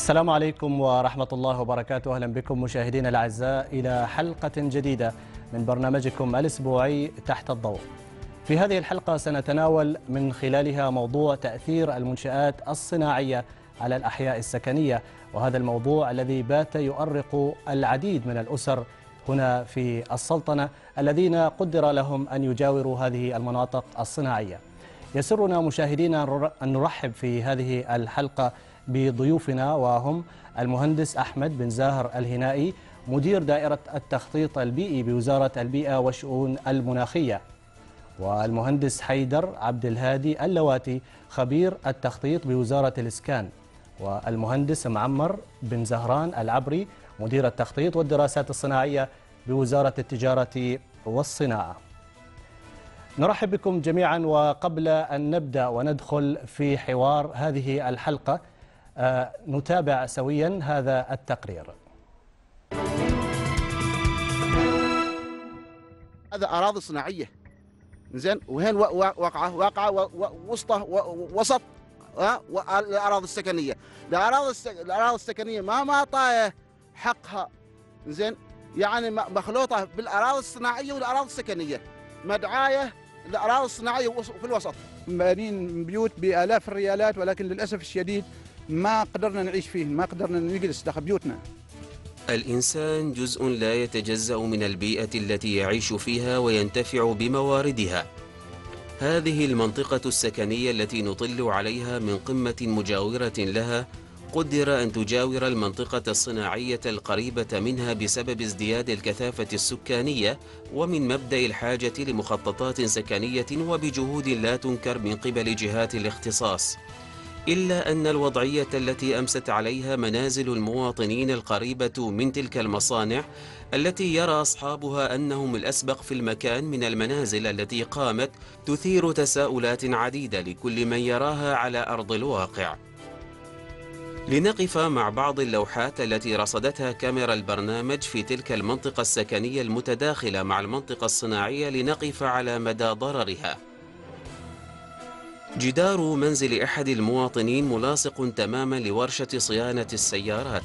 السلام عليكم ورحمة الله وبركاته. أهلا بكم مشاهدينا الأعزاء إلى حلقة جديدة من برنامجكم الأسبوعي تحت الضوء. في هذه الحلقة سنتناول من خلالها موضوع تأثير المنشآت الصناعية على الأحياء السكنية وهذا الموضوع الذي بات يؤرق العديد من الأسر هنا في السلطنة الذين قدر لهم أن يجاوروا هذه المناطق الصناعية. يسرنا مشاهدينا أن نرحب في هذه الحلقة بضيوفنا وهم المهندس أحمد بن زاهر الهنائي مدير دائرة التخطيط البيئي بوزارة البيئة والشؤون المناخية والمهندس حيدر عبد الهادي اللواتي خبير التخطيط بوزارة الإسكان والمهندس معمر بن زهران العبري مدير التخطيط والدراسات الصناعية بوزارة التجارة والصناعة. نرحب بكم جميعا وقبل أن نبدأ وندخل في حوار هذه الحلقة نتابع سويا هذا التقرير. هذا أراضي صناعية. زين وهين وا- وا- واقعه واقعه و- و- وسطة و- وسط ها؟ و- الاراضي السكنية. الأراضي الس- الأراضي السكنية ما معطايه حقها. زين يعني م- مخلوطة بالأراضي الصناعية والأراضي السكنية. مدعاية الاراضي الصناعية وس- في الوسط. بانين بيوت بآلاف الريالات ولكن للأسف الشديد ما قدرنا نعيش فيه ما قدرنا نجلس داخل بيوتنا الإنسان جزء لا يتجزأ من البيئة التي يعيش فيها وينتفع بمواردها. هذه المنطقة السكنية التي نطل عليها من قمة مجاورة لها قدر أن تجاور المنطقة الصناعية القريبة منها بسبب ازدياد الكثافة السكانية ومن مبدأ الحاجة لمخططات سكنية وبجهود لا تنكر من قبل جهات الاختصاص. إلا أن الوضعية التي أمست عليها منازل المواطنين القريبة من تلك المصانع التي يرى أصحابها أنهم الأسبق في المكان من المنازل التي قامت تثير تساؤلات عديدة لكل من يراها على أرض الواقع. لنقف مع بعض اللوحات التي رصدتها كاميرا البرنامج في تلك المنطقة السكنية المتداخلة مع المنطقة الصناعية لنقف على مدى ضررها. جدار منزل أحد المواطنين ملاصق تماما لورشة صيانة السيارات.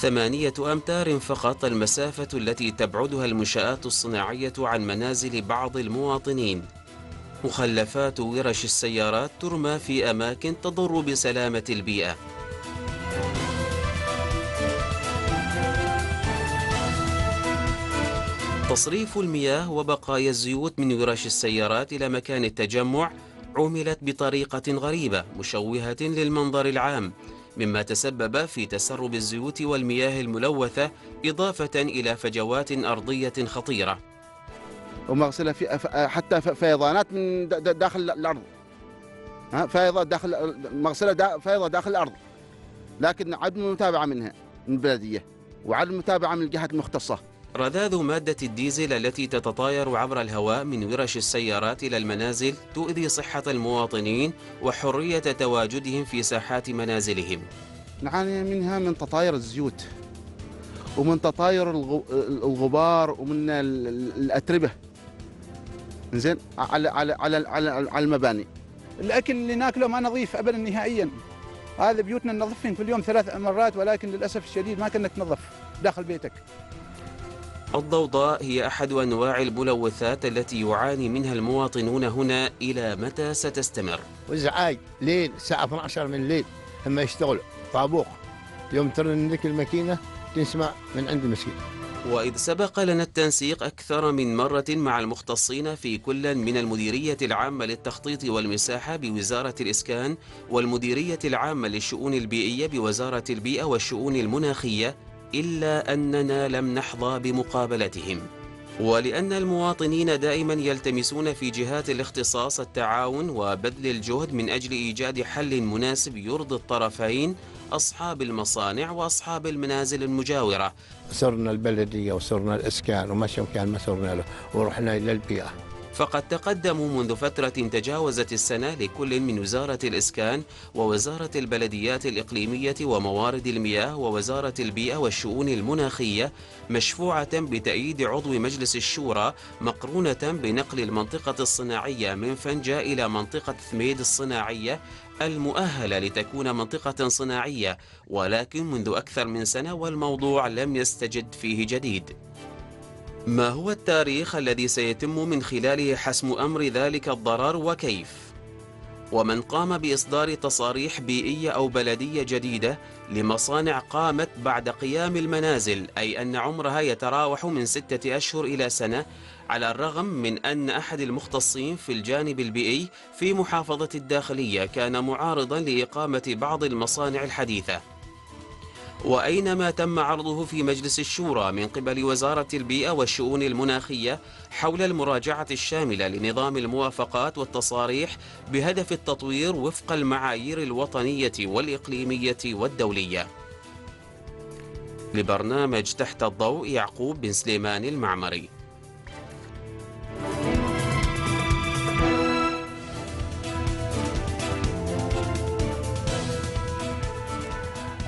ثمانية أمتار فقط المسافة التي تبعدها المنشآت الصناعية عن منازل بعض المواطنين. مخلفات ورش السيارات ترمى في أماكن تضر بسلامة البيئة. تصريف المياه وبقايا الزيوت من ورش السيارات إلى مكان التجمع عملت بطريقة غريبة مشوهة للمنظر العام مما تسبب في تسرب الزيوت والمياه الملوثة إضافة إلى فجوات أرضية خطيرة. ومغسله في حتى فيضانات من داخل الأرض. ها فيضان داخل مغسلة دا فيضان داخل الأرض. لكن عدم المتابعة منها من البلدية وعدم المتابعة من الجهات المختصة. رذاذ مادة الديزل التي تتطاير عبر الهواء من ورش السيارات إلى المنازل تؤذي صحة المواطنين وحرية تواجدهم في ساحات منازلهم. نعاني منها من تطاير الزيوت ومن تطاير الغ- الغبار ومن ال- ال- الأتربة. زين على على على على, على المباني. الاكل اللي ناكله ما نظيف ابدا نهائيا. هذا بيوتنا ننظفهم في اليوم ثلاث مرات ولكن للأسف الشديد ما كانك تنظف داخل بيتك. الضوضاء هي أحد أنواع الملوثات التي يعاني منها المواطنون هنا إلى متى ستستمر؟ وازعاج ليل الساعة 12 من الليل لما يشتغل طابوق يوم ترن لك الماكينة تسمع من عند المسجد وإذ سبق لنا التنسيق أكثر من مرة مع المختصين في كل من المديرية العامة للتخطيط والمساحة بوزارة الإسكان والمديرية العامة للشؤون البيئية بوزارة البيئة والشؤون المناخية إلا أننا لم نحظى بمقابلتهم ولأن المواطنين دائما يلتمسون في جهات الاختصاص التعاون وبذل الجهد من أجل إيجاد حل مناسب يرضي الطرفين أصحاب المصانع وأصحاب المنازل المجاورة. صرنا البلدية وصرنا الإسكان وما كان ما صرنا له ورحنا إلى البيئة. فقد تقدموا منذ فترة تجاوزت السنة لكل من وزارة الإسكان ووزارة البلديات الإقليمية وموارد المياه ووزارة البيئة والشؤون المناخية مشفوعة بتأييد عضو مجلس الشورى مقرونة بنقل المنطقة الصناعية من فنجة إلى منطقة ثميد الصناعية المؤهلة لتكون منطقة صناعية ولكن منذ أكثر من سنة والموضوع لم يستجد فيه جديد. ما هو التاريخ الذي سيتم من خلاله حسم أمر ذلك الضرر وكيف؟ ومن قام بإصدار تصاريح بيئية أو بلدية جديدة لمصانع قامت بعد قيام المنازل أي أن عمرها يتراوح من ستة أشهر إلى سنة على الرغم من أن أحد المختصين في الجانب البيئي في محافظة الداخلية كان معارضا لإقامة بعض المصانع الحديثة وأينما تم عرضه في مجلس الشورى من قبل وزارة البيئة والشؤون المناخية حول المراجعة الشاملة لنظام الموافقات والتصاريح بهدف التطوير وفق المعايير الوطنية والإقليمية والدولية. لبرنامج تحت الضوء يعقوب بن سليمان المعمري.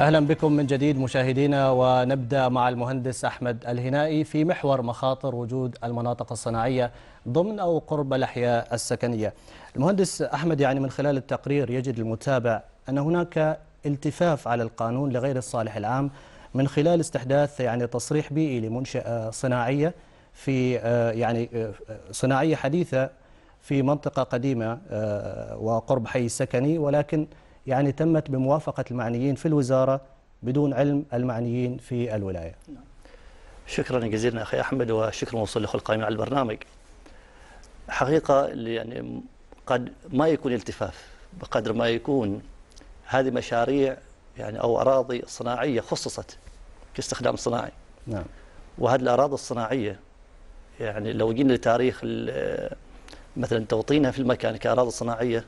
أهلا بكم من جديد مشاهدينا ونبدأ مع المهندس أحمد الهنائي في محور مخاطر وجود المناطق الصناعية ضمن أو قرب الأحياء السكنية. المهندس أحمد يعني من خلال التقرير يجد المتابع أن هناك التفاف على القانون لغير الصالح العام من خلال استحداث يعني تصريح بيئي لمنشأة صناعية في آه، يعني آه، صناعية حديثة في منطقة قديمة آه، وقرب حي سكني ولكن يعني تمت بموافقة المعنيين في الوزارة بدون علم المعنيين في الولاية. شكرا جزيلا أخي أحمد وشكرا موصول لاخوة القائمين على البرنامج. اللي يعني قد ما يكون التفاف بقدر ما يكون هذه مشاريع يعني أو أراضي صناعية خصصت كاستخدام صناعي. نعم. وهذه الأراضي الصناعية يعني لو جينا لتاريخ مثلا توطينها في المكان كأراضي صناعية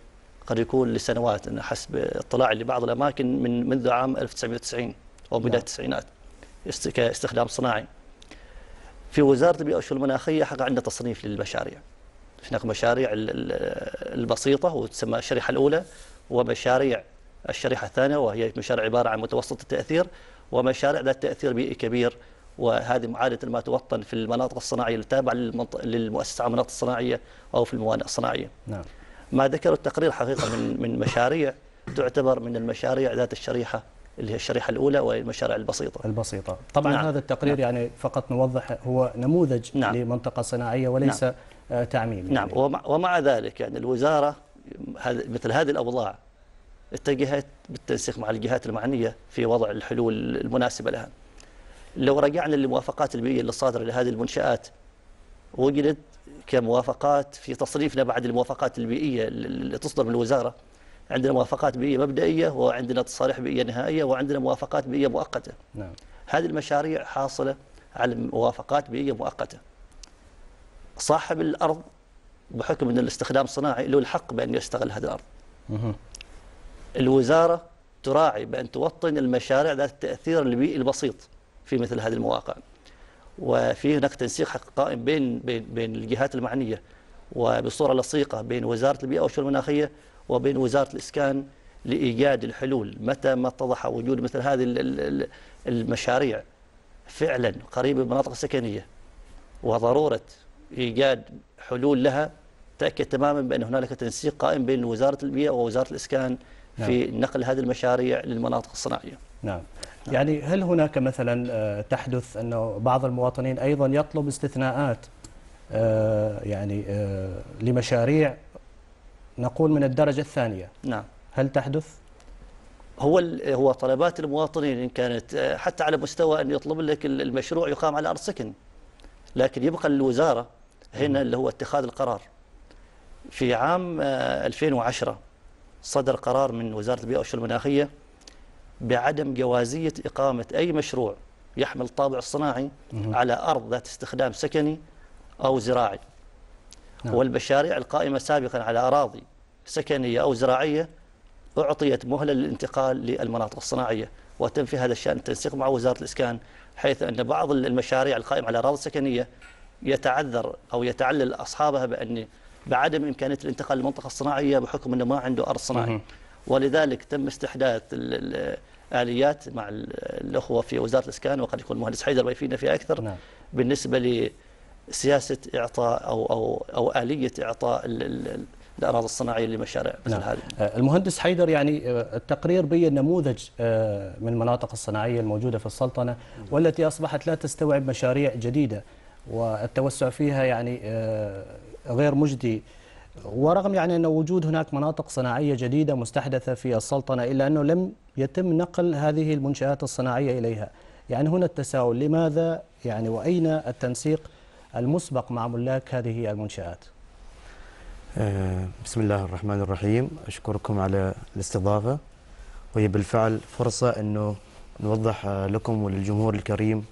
قد يكون لسنوات حسب اطلاعي لبعض الأماكن من منذ عام 1990 أو بدايه نعم. التسعينات است- كاستخدام صناعي. في وزارة البيئة والشؤون المناخية حق عندنا تصنيف للمشاريع. هناك مشاريع ال- ال- البسيطة وتسمى الشريحة الأولى ومشاريع الشريحة الثانية وهي مشاريع عبارة عن متوسط التأثير ومشاريع ذات تأثير بيئي كبير وهذه عادة ما توطن في المناطق الصناعية التابعه للمنط- للمؤسسة المناطق الصناعية أو في الموانئ الصناعية. نعم ما ذكروا التقرير حقيقة من من مشاريع تعتبر من المشاريع ذات الشريحة اللي هي الشريحة الأولى والمشاريع البسيطة. البسيطة طبعا نعم. هذا التقرير نعم. يعني فقط نوضح هو نموذج نعم. لمنطقة صناعية وليس آه، تعميم نعم يعني. ومع, ومع ذلك يعني الوزارة هذا- مثل هذه الأوضاع اتجهت بالتنسيق مع الجهات المعنية في وضع الحلول المناسبة لها. لو رجعنا للموافقات البيئية اللي صادرة لهذه المنشآت وجدت كموافقات في تصريفنا بعد الموافقات البيئية اللي تصدر من الوزارة. عندنا موافقات بيئية مبدئية وعندنا تصاريح بيئية نهائية وعندنا موافقات بيئية مؤقتة. نعم. هذه المشاريع حاصلة على موافقات بيئية مؤقتة. صاحب الأرض بحكم أن الاستخدام الصناعي له الحق بأن يستغل هذه الأرض. مهم. الوزارة تراعي بأن توطن المشاريع ذات التأثير البيئي البسيط في مثل هذه المواقع. وفي هناك تنسيق قائم بين بين بين الجهات المعنية وبصورة لصيقة بين وزارة البيئة والشؤون المناخية وبين وزارة الإسكان لإيجاد الحلول متى ما اتضح وجود مثل هذه ال- ال- ال- المشاريع فعلا قريبة من المناطق السكنية وضرورة إيجاد حلول لها تأكد تماما بأن هنالك تنسيق قائم بين وزارة البيئة ووزارة الإسكان في نقل هذه المشاريع للمناطق الصناعية. نعم. يعني هل هناك مثلا آه، تحدث أنه بعض المواطنين أيضا يطلب استثناءات آه، يعني آه، لمشاريع نقول من الدرجة الثانية؟ نعم. هل تحدث؟ هو هو طلبات المواطنين إن كانت حتى على مستوى أن يطلب لك ال- المشروع يقام على أرض سكن لكن يبقى للوزارة هنا اللي هو اتخاذ القرار. في عام آه، 2010 صدر قرار من وزارة البيئة والشؤون المناخية بعدم جوازية إقامة أي مشروع يحمل الطابع الصناعي على أرض ذات استخدام سكني أو زراعي. نعم. والمشاريع القائمة سابقا على أراضي سكنية أو زراعية أعطيت مهلة للانتقال للمناطق الصناعية. وتم في هذا الشأن التنسيق مع وزارة الإسكان حيث أن بعض المشاريع القائمة على أراضي سكنية يتعذر أو يتعلل أصحابها بأن بعدم إمكانية الانتقال للمنطقة الصناعية بحكم أنه ما عنده أرض صناعية. ولذلك تم استحداث الاليات مع ال- الأخوة في وزارة الإسكان وقد يكون المهندس حيدر بيفيدنا فيها أكثر نعم. بالنسبة لسياسة إعطاء أو أو أو آلية إعطاء ال- ال- الأراضي الصناعية لمشاريع مثل نعم. هذه آه، المهندس حيدر يعني آه، التقرير بين نموذج آه، من المناطق الصناعية الموجودة في السلطنة والتي أصبحت لا تستوعب مشاريع جديدة والتوسع فيها يعني غير مجدي ورغم يعني أن وجود هناك مناطق صناعية جديدة مستحدثة في السلطنة إلا أنه لم يتم نقل هذه المنشآت الصناعية إليها. يعني هنا التساؤل لماذا يعني وأين التنسيق المسبق مع ملاك هذه المنشآت؟ آه، بسم الله الرحمن الرحيم. أشكركم على الاستضافة. وهي بالفعل فرصة أنه نوضح لكم وللجمهور الكريم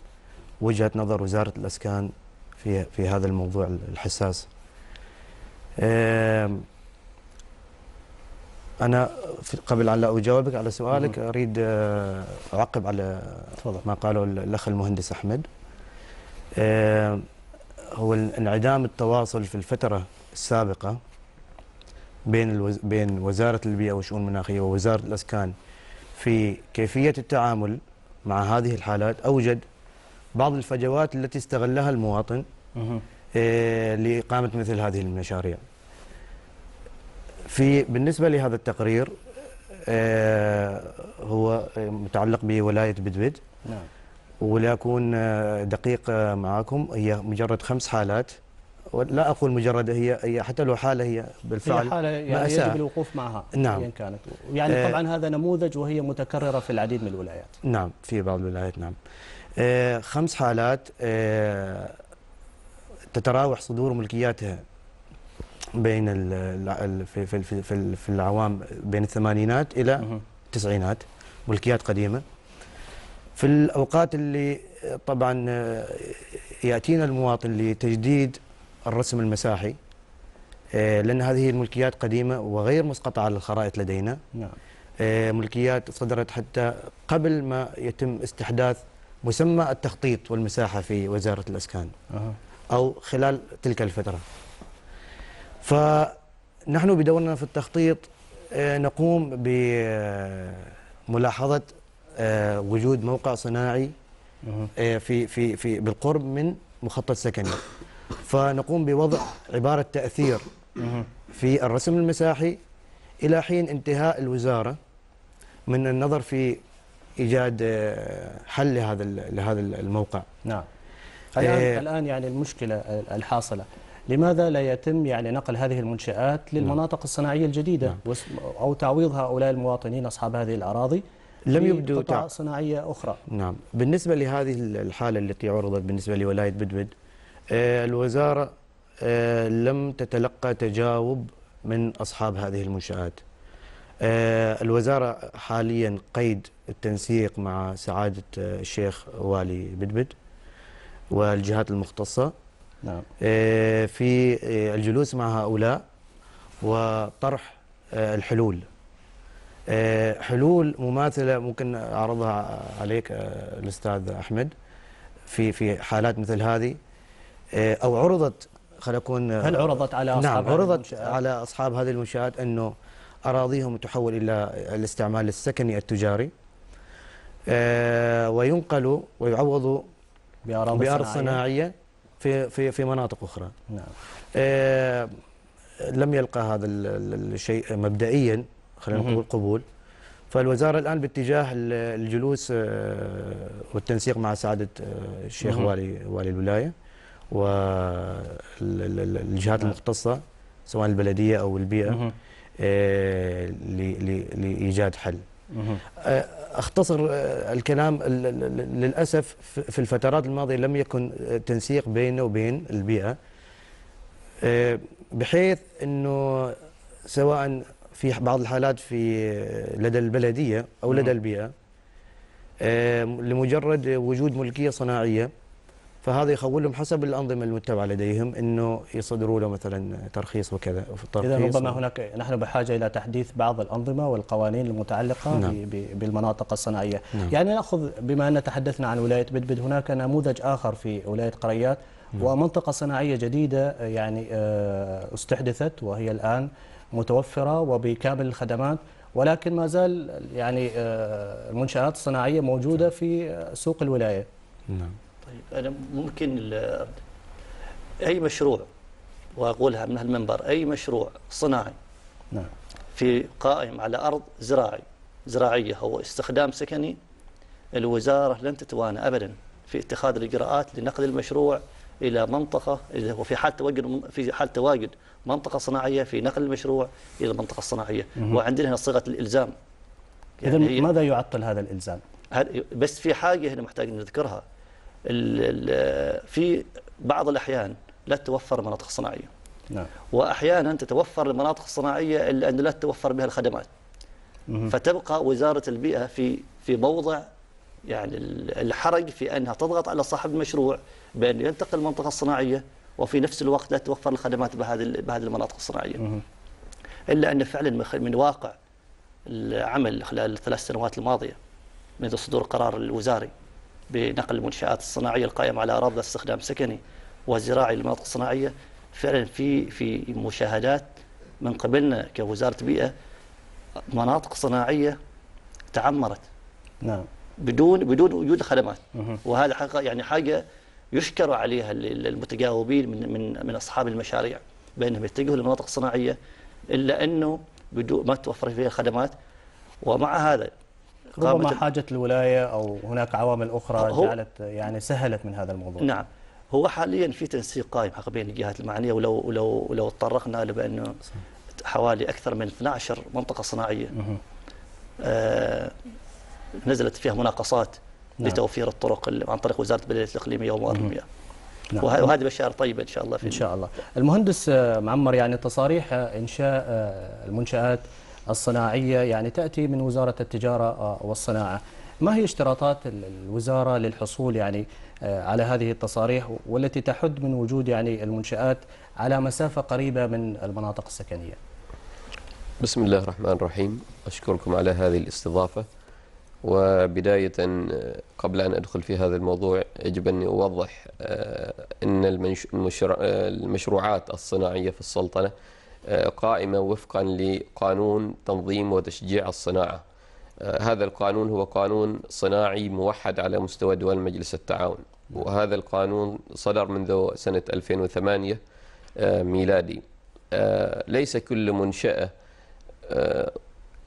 وجهة نظر وزارة الأسكان في في هذا الموضوع الحساس. أنا قبل أن لا أجاوبك على سؤالك أريد آه، أعقب على تفضل. ما قاله الأخ المهندس أحمد. هو انعدام التواصل في الفترة السابقة بين الوز... بين وزارة البيئة والشؤون المناخية ووزارة الأسكان في كيفية التعامل مع هذه الحالات أوجد بعض الفجوات التي استغلها المواطن. آه، لإقامة مثل هذه المشاريع في بالنسبة لهذا التقرير آه، هو متعلق بولاية بدبد. نعم. ولأكون آه، دقيق آه، معكم هي مجرد خمس حالات. لا أقول مجرد هي هي حتى لو حالة هي هي بالفعل حالة يعني مأساة. يجب الوقوف معها نعم. أيا كانت. يعني. طبعا هذا نموذج وهي متكررة في العديد من الولايات. نعم في بعض الولايات نعم. خمس حالات تتراوح صدور ملكياتها. بين ال- في في في في ال- في العوام بين الثمانينات إلى. التسعينات ملكيات قديمة في الأوقات اللي طبعا آه، يأتينا المواطن لتجديد الرسم المساحي آه، لأن هذه الملكيات قديمة وغير مسقطه على الخرائط لدينا نعم آه، ملكيات صدرت حتى قبل ما يتم استحداث مسمى التخطيط والمساحة في وزارة الأسكان أها. أو خلال تلك الفترة فنحن بدورنا في التخطيط آه، نقوم بملاحظة آه، وجود موقع صناعي. آه، في في في بالقرب من مخطط سكني فنقوم بوضع عبارة تأثير. في الرسم المساحي إلى حين انتهاء الوزارة من النظر في إيجاد حل لهذا ال- لهذا الموقع نعم الآن. الآن يعني المشكلة الحاصلة لماذا لا يتم يعني نقل هذه المنشآت للمناطق الصناعية الجديدة نعم. أو تعويض هؤلاء المواطنين أصحاب هذه الأراضي لم يبدو قطع تع... صناعية أخرى؟ نعم. بالنسبة لهذه الحالة التي عرضت بالنسبة لولاية بدبد آه، الوزارة آه، لم تتلقى تجاوب من أصحاب هذه المنشآت. آه، الوزارة حاليا قيد التنسيق مع سعادة الشيخ والي بدبد والجهات المختصة. نعم. آه، في آه، الجلوس مع هؤلاء وطرح آه، الحلول. حلول مماثلة ممكن أعرضها عليك الأستاذ أحمد في في حالات مثل هذه. أو عرضت خلينا هل عرضت على أصحاب نعم عرضت؟ على أصحاب هذه المنشآت أنه أراضيهم تحول إلى الاستعمال السكني التجاري. وينقلوا ويعوضوا بأراضي صناعية. في في في مناطق أخرى نعم آه، لم يلقى هذا ال- ال- الشيء مبدئيا خلينا. نقول قبول فالوزارة الآن باتجاه ال- الجلوس آه، والتنسيق مع سعادة آه، الشيخ. والي والي الولاية والجهات نعم. المختصة سواء البلدية أو البيئة مهم. آه، ل- ل- لإيجاد حل أختصر آه، الكلام ال- ال- ال- للأسف في- الفترات الماضية لم يكن آه، تنسيق بيننا وبين البيئة آه، بحيث إنه سواء في بعض الحالات في لدى البلدية أو لدى. البيئة لمجرد وجود ملكية صناعية فهذا يخولهم حسب الأنظمة المتبعة لديهم إنه يصدروا له مثلا ترخيص وكذا إذا ترخيص ربما هناك نحن بحاجة إلى تحديث بعض الأنظمة والقوانين المتعلقة نعم. بالمناطق الصناعية. نعم. يعني نأخذ بما أن تحدثنا عن ولاية بدبد هناك نموذج آخر في ولاية قريات ومنطقة صناعية جديدة آه، يعني آه، استحدثت وهي الآن متوفرة وبكامل الخدمات ولكن ما زال يعني آه، المنشآت الصناعية موجودة في آه، سوق الولاية. نعم. طيب أنا ممكن أي مشروع وأقولها من هالمنبر أي مشروع صناعي نعم. في قائم على أرض زراعي زراعية أو استخدام سكني الوزارة لن تتوانى أبدا في اتخاذ الإجراءات لنقل المشروع إلى منطقة إذا هو في حال تواجد في حال تواجد منطقة صناعية في نقل المشروع إلى المنطقة الصناعية وعندنا هنا صيغة الإلزام. إذا يعني هي- ماذا يعطل هذا الإلزام؟ بس في حاجة هنا محتاج نذكرها. في بعض الأحيان لا تتوفر مناطق صناعية. نعم. وأحيانا تتوفر المناطق الصناعية إلا انه لا تتوفر بها الخدمات. فتبقى وزارة البيئة في في موضع يعني ال- الحرج في أنها تضغط على صاحب المشروع بأن ينتقل المنطقة الصناعية وفي نفس الوقت لا توفر الخدمات بهذه بهذه المناطق الصناعية. إلا أن فعلا من واقع العمل خلال الثلاث سنوات الماضية منذ صدور القرار الوزاري. بنقل المنشآت الصناعية القائمة على أراضي استخدام سكني وزراعي للمناطق الصناعية. فعلا في في مشاهدات من قبلنا كوزارة بيئة مناطق صناعية تعمرت. نعم. بدون بدون وجود خدمات. وهذا حقيقة يعني حاجة يشكر عليها ال- ال- المتجاوبين من من من أصحاب المشاريع بأنهم يتجهوا للمناطق الصناعية إلا أنه بدون ما توفر فيها خدمات. ومع هذا ربما حاجة الولاية أو هناك عوامل أخرى جعلت يعني سهلت من هذا الموضوع. نعم. هو حاليا في تنسيق قائم حق بين الجهات المعنية ولو ولو ولو تطرقنا لبانه حوالي أكثر من 12 منطقة صناعية. آه نزلت فيها مناقصات نعم. لتوفير الطرق ال- عن طريق وزارة البلديه الاقليميه وموارد المياه نعم. وه- وهذه بشائر طيبة إن شاء الله في إن شاء الله. المهندس آه، معمر يعني تصاريح آه، إنشاء آه، المنشآت الصناعية يعني تأتي من وزارة التجارة والصناعة. ما هي اشتراطات ال- الوزارة للحصول يعني آه، على هذه التصاريح والتي تحد من وجود يعني المنشآت على مسافة قريبة من المناطق السكنية؟ بسم الله الرحمن الرحيم. أشكركم على هذه الاستضافة. وبداية آه، قبل أن أدخل في هذا الموضوع يجب أن أوضح آه، أن المشروعات الصناعية في السلطنة قائمة وفقا لقانون تنظيم وتشجيع الصناعة. آه، هذا القانون هو قانون صناعي موحد على مستوى دول مجلس التعاون. وهذا القانون صدر منذ سنة 2008 آه، ميلادي. آه، ليس كل منشأة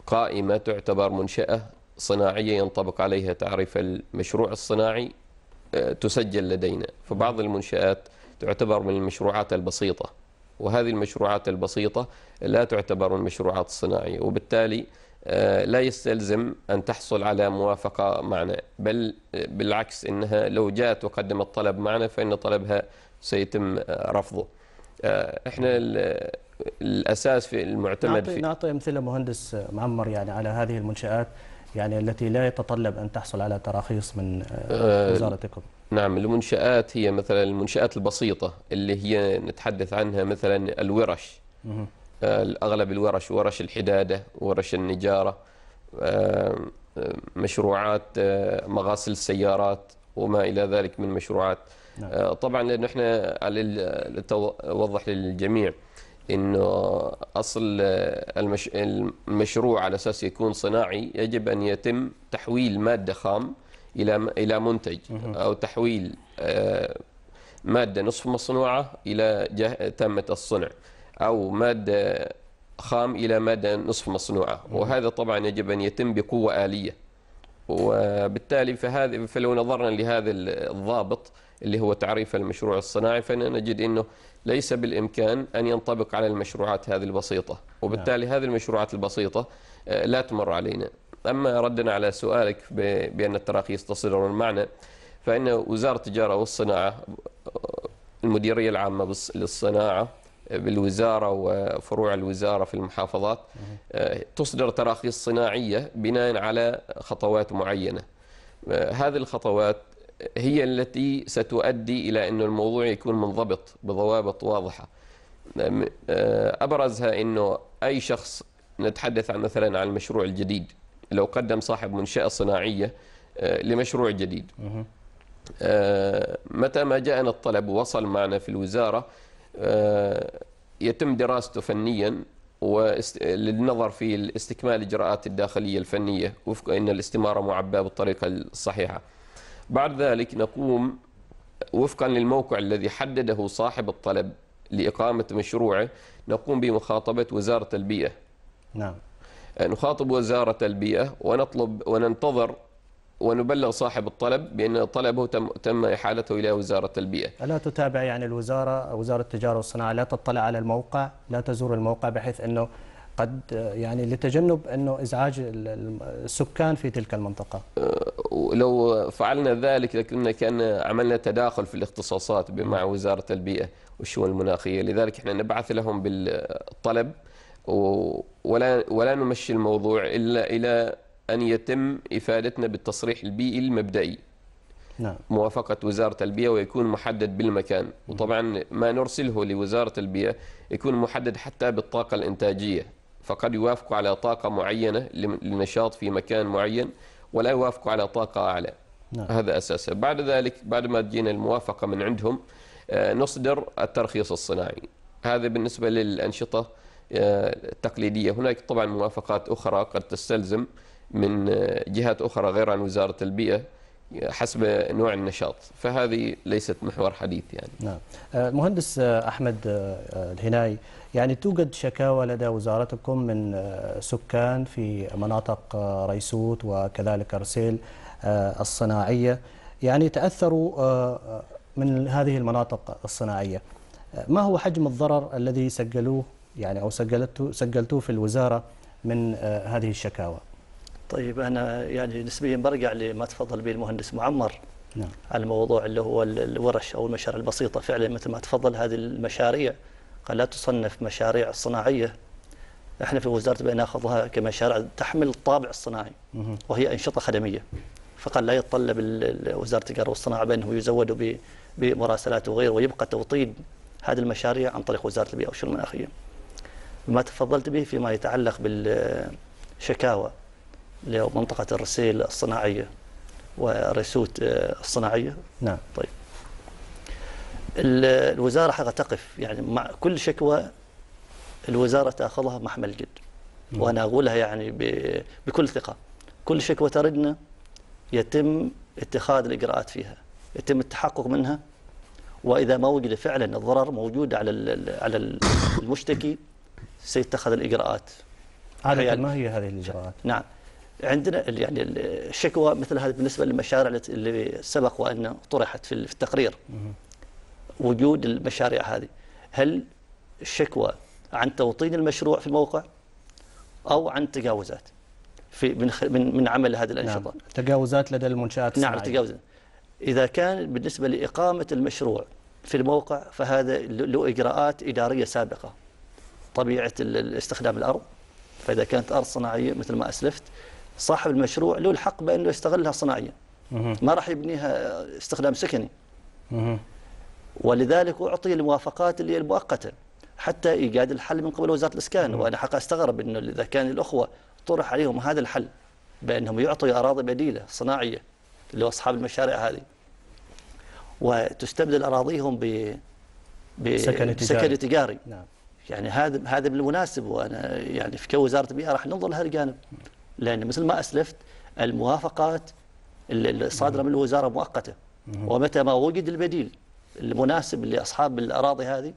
قائمة تعتبر منشأة صناعية ينطبق عليها تعريف المشروع الصناعي تسجل لدينا. فبعض المنشآت تعتبر من المشروعات البسيطة. وهذه المشروعات البسيطة لا تعتبر من المشروعات الصناعية وبالتالي آه، لا يستلزم أن تحصل على موافقة معنا بل آه، بالعكس إنها لو جاءت وقدمت طلب معنا فإن طلبها سيتم آه، رفضه. إحنا ال- الأساس في المعتمد نعطي, في نعطي أمثلة مهندس معمر يعني على هذه المنشآت. يعني التي لا يتطلب أن تحصل على تراخيص من آه، آه، وزارتكم نعم المنشآت هي مثلا المنشآت البسيطة اللي هي نتحدث عنها مثلا الورش. آه، أغلب الورش ورش الحدادة ورش النجارة مشروعات مغاسل السيارات وما إلى ذلك من مشروعات نعم. طبعا إحنا على أوضح للجميع إنه أصل المش... المشروع على أساس يكون صناعي يجب أن يتم تحويل مادة خام إلى إلى منتج أو تحويل آه، مادة نصف مصنوعة إلى جه... تامة الصنع أو مادة خام إلى مادة نصف مصنوعة. وهذا طبعا يجب أن يتم بقوة آلية. وبالتالي فهذه فلو نظرنا لهذا الضابط اللي هو تعريف المشروع الصناعي فنجد إنه ليس بالإمكان أن ينطبق على المشروعات هذه البسيطة وبالتالي هذه المشروعات البسيطة آه، لا تمر علينا. أما ردنا على سؤالك ب- بأن التراخيص تصدر من معنى فإن وزارة التجارة والصناعة آه، المديرية العامة بالص- للصناعة بالوزارة وفروع الوزارة في المحافظات آه، تصدر تراخيص صناعية بناء على خطوات معينة. آه، هذه الخطوات هي التي ستؤدي إلى انه الموضوع يكون منضبط بضوابط واضحة. آم، آه، أبرزها إنه أي شخص نتحدث عن مثلا عن المشروع الجديد لو قدم صاحب منشأة صناعية آه، لمشروع جديد. آه، متى ما جاءنا الطلب ووصل معنا في الوزارة يتم دراسته فنيا للنظر في استكمال الإجراءات الداخلية الفنية وفق أن الاستمارة معبأة بالطريقة الصحيحة. بعد ذلك نقوم وفقا للموقع الذي حدده صاحب الطلب لإقامة مشروعه نقوم بمخاطبة وزارة البيئة. نعم. نخاطب وزارة البيئة ونطلب وننتظر ونبلغ صاحب الطلب بأن طلبه تم, تم إحالته إلى وزارة البيئة. ألا تتابع يعني الوزارة وزارة التجارة والصناعة لا تطلع على الموقع لا تزور الموقع بحيث أنه قد يعني لتجنب ال- ال- السكان في تلك المنطقة. ولو فعلنا ذلك لكنا كأن عملنا تداخل في الاختصاصات مع وزارة البيئة والشؤون المناخية. لذلك إحنا نبعث لهم بالطلب ولا ولا نمشي الموضوع إلا إلى أن يتم إفادتنا بالتصريح البيئي المبدئي. نعم. موافقة وزارة البيئة ويكون محدد بالمكان. وطبعا ما نرسله لوزارة البيئة يكون محدد حتى بالطاقة الإنتاجية. فقد يوافقوا على طاقة معينة لم- لنشاط في مكان معين ولا يوافقوا على طاقة أعلى. نعم. هذا أساسا بعد ذلك بعد ما تجينا الموافقة من عندهم آه، نصدر الترخيص الصناعي. هذا بالنسبة للأنشطة آه، التقليدية. هناك طبعا موافقات أخرى قد تستلزم من آه، جهات أخرى غير عن وزارة البيئة حسب نوع النشاط. فهذه ليست محور حديث يعني. نعم. آه، مهندس آه، أحمد آه، الهناي يعني توجد شكاوى لدى وزارتكم من سكان في مناطق ريسوت وكذلك أرسيل الصناعية. يعني تأثروا من هذه المناطق الصناعية. ما هو حجم الضرر الذي سجلوه يعني أو سجلته سجلتوه في الوزارة من هذه الشكاوى؟ طيب أنا يعني نسبيا برجع لما تفضل به المهندس معمر. نعم. على الموضوع اللي هو ال- الورش أو المشاريع البسيطة. فعلا مثل ما تفضل هذه المشاريع قد لا تصنف مشاريع صناعية. إحنا في وزارة البيئة نأخذها كمشاريع تحمل الطابع الصناعي. وهي أنشطة خدمية. فقد لا يتطلب ال- ال- وزارة التجاره والصناعة بانهم يزودوا ب- بمراسلات وغيره ويبقى توطين هذه المشاريع عن طريق وزارة البيئة والشؤون المناخية. ما تفضلت به فيما يتعلق بالشكاوى. لمنطقه الرسيل الصناعية وريسوت آه، الصناعية. نعم. طيب. ال- الوزارة حقا تقف. يعني مع كل شكوى الوزارة تأخذها محمل جد. وأنا أقولها يعني بكل ثقة. كل شكوى تردنا يتم اتخاذ الإجراءات فيها. يتم التحقق منها. وإذا ما وجد فعلا الضرر موجود على على ال- المشتكي سيتخذ الإجراءات. عادة ما هي هذه الإجراءات؟ نعم. عندنا يعني ال- الشكوى مثل هذه بالنسبة للمشاريع التي- اللي سبق وان طرحت في ال- في التقرير. وجود المشاريع هذه. هل الشكوى عن توطين المشروع في الموقع أو عن تجاوزات في من من عمل هذه نعم. الأنشطة؟ تجاوزات لدى المنشآت نعم الصناعية. تجاوزات إذا كان بالنسبة لإقامة المشروع في الموقع فهذا له إجراءات إدارية سابقة. طبيعة استخدام الأرض. فإذا كانت أرض صناعية مثل ما أسلفت صاحب المشروع له الحق بأنه يستغلها صناعيا. ما راح يبنيها استخدام سكني. ولذلك أعطي الموافقات اللي هي المؤقتة. حتى ايجاد الحل من قبل وزارة الإسكان وأنا حقا أستغرب إنه إذا كان الأخوة طرح عليهم هذا الحل بأنهم يعطوا أراضي بديلة صناعية اللي هو اصحاب المشاريع هذه. وتستبدل أراضيهم ب ب- سكن تجاري. سكن تجاري. نعم. يعني هذا هذا بالمناسب وأنا يعني في كوزارة البيئه راح ننظر لهذا الجانب. لأن مثل ما أسلفت الموافقات ال- الصادره من الوزارة مؤقتة. ومتى ما وجد البديل المناسب لأصحاب الأراضي هذه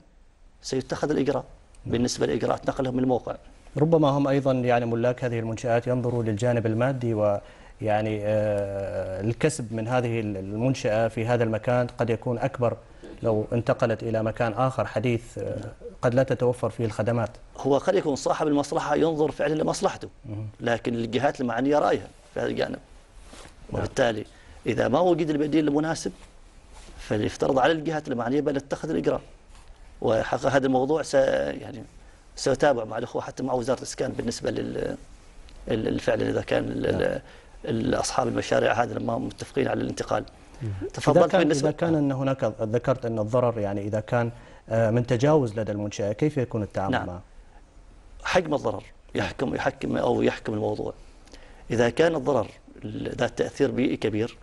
سيتخذ الإجراء. بالنسبة لإجراءات نقلهم من الموقع. ربما هم أيضا يعني ملاك هذه المنشآت ينظروا للجانب المادي ويعني آه، الكسب من هذه المنشأة في هذا المكان قد يكون أكبر لو انتقلت إلى مكان آخر حديث آه، قد لا تتوفر فيه الخدمات. هو قد يكون صاحب المصلحة ينظر فعلا لمصلحته لكن الجهات المعنية رأيها في هذا الجانب. وبالتالي إذا ما وجد البديل المناسب فليفترض على الجهات المعنية بان تتخذ الاجراء وحقيقه هذا الموضوع س يعني سأتابع مع الأخوة حتى مع وزارة الإسكان بالنسبة لل ال- الفعل إذا كان ال- اصحاب المشاريع هذا هم متفقين على الانتقال. تفضلت كان بالنسبة إذا كان أن هناك ذكرت أن الضرر يعني إذا كان آه، من تجاوز لدى المنشأة كيف يكون التعامل نعم. معه؟ حجم الضرر يحكم يحكم أو يحكم الموضوع إذا كان الضرر ذات تأثير بيئي كبير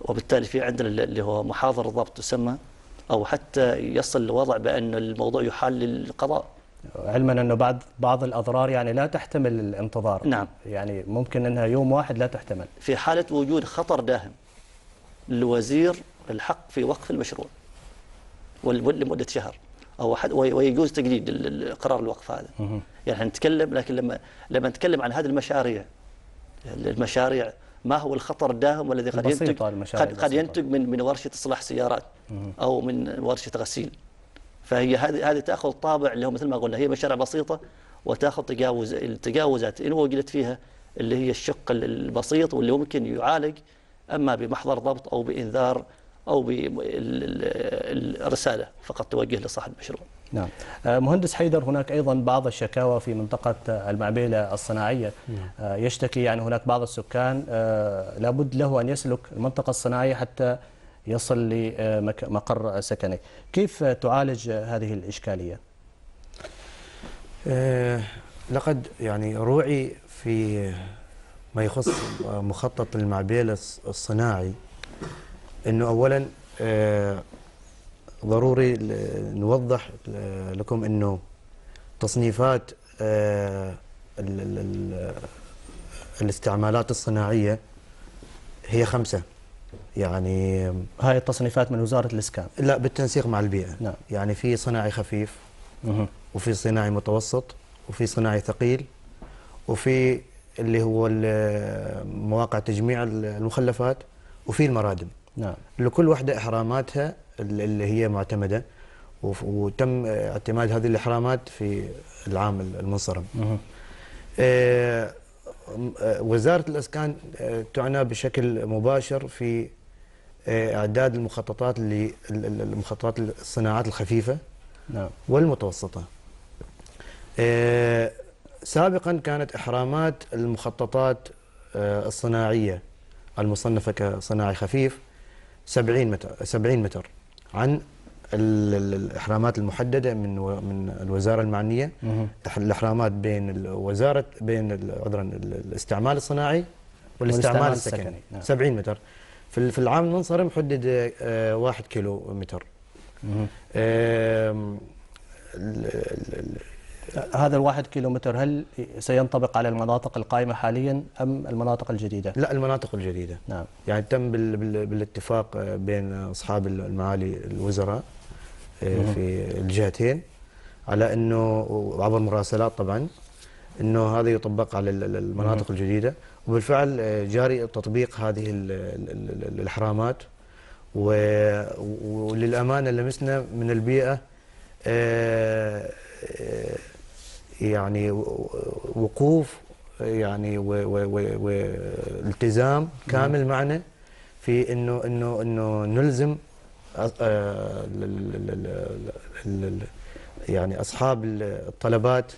وبالتالي في عندنا اللي هو محاضر الضبط تسمى أو حتى يصل لوضع بأن الموضوع يحال للقضاء علما انه بعد بعض الأضرار يعني لا تحتمل الانتظار نعم. يعني ممكن أنها يوم واحد لا تحتمل في حالة وجود خطر داهم للوزير الحق في وقف المشروع لمدة شهر. أو حد وي- ويجوز تجديد قرار الوقف هذا. يعني نتكلم لكن لما لما نتكلم عن هذه المشاريع المشاريع ما هو الخطر الداهم والذي قد ينتج؟ قد, قد. ينتج من من ورشة إصلاح سيارات أو من ورشة غسيل. فهي هذه هذه تأخذ طابع اللي هو مثل ما قلنا هي مشاريع بسيطة وتأخذ تجاوز التجاوزات. إن وجدت فيها اللي هي الشق ال- البسيط واللي ممكن يعالج أما بمحضر ضبط أو بإنذار أو بالرساله فقط توجه لصاحب المشروع. نعم. آه، مهندس حيدر هناك أيضا بعض الشكاوى في منطقة آه، المعبيلة الصناعية. آه، يشتكي يعني هناك بعض السكان آه، لابد له أن يسلك المنطقة الصناعية حتى يصل لمقر سكنه. كيف تعالج هذه الإشكالية؟ آه، لقد يعني روعي في ما يخص مخطط المعبيل الص- الصناعي إنه اولا آه، ضروري نوضح لكم إنه تصنيفات آه، ال- ال- ال- الاستعمالات الصناعية هي خمسة يعني هاي التصنيفات من وزارة الإسكان لا بالتنسيق مع البيئة نعم. يعني في صناعي خفيف. وفي صناعي متوسط وفي صناعي ثقيل وفي اللي هو مواقع تجميع المخلفات وفي المرادم. نعم. لكل واحدة إحراماتها اللي هي معتمدة وتم اعتماد هذه الإحرامات في العام المنصرم. آه، آه، وزارة الإسكان آه، تعنى بشكل مباشر في إعداد المخططات المخططات الصناعات الخفيفة نعم. والمتوسطة. آه، سابقا كانت إحرامات المخططات آه، الصناعية المصنفة كصناعي خفيف 70 متر 70 متر عن ال- ال- الإحرامات المحددة من من مهم. إح- الإحرامات بين الوزارة بين عذرا ال- الاستعمال الصناعي والاستعمال والاستعمال السكني. السكني، نعم. 70 متر. في في العام المنصرم حدد آه، 1 كيلو متر. هذا الواحد كيلومتر هل سينطبق على المناطق القائمة حاليا أم المناطق الجديدة؟ لا المناطق الجديدة. نعم. يعني تم بال بال بالاتفاق بين أصحاب المعالي الوزراء آه، في الجهتين على أنه عبر مراسلات طبعا أنه هذا يطبق على ال- ال- المناطق الجديدة. وبالفعل آه، جاري تطبيق هذه ال- ال- ال- ال- الإحرامات وللأمانة لمسنا من البيئة آه، يعني وقوف يعني والتزام كامل معنا في إنه إنه إنه نلزم آه، ال- ال- ال- ال- ال- يعني أصحاب الطلبات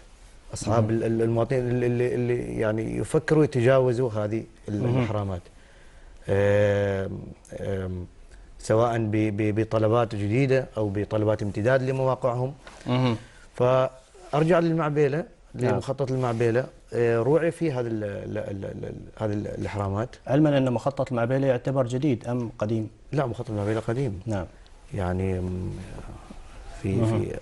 أصحاب ال- المواطنين اللي- اللي يعني يفكروا يتجاوزوا هذه ال- مهم. الإحرامات آم، آم، سواء بطلبات جديدة أو بطلبات امتداد لمواقعهم مهم. فارجع للمعبيلة نعم. لمخطط المعبيلة آه، روعي في هذه ال- ال- ال- ال- هذه ال- الإحرامات علما أن مخطط المعبيلة يعتبر جديد أم قديم؟ لا مخطط المعبيلة قديم نعم يعني في. في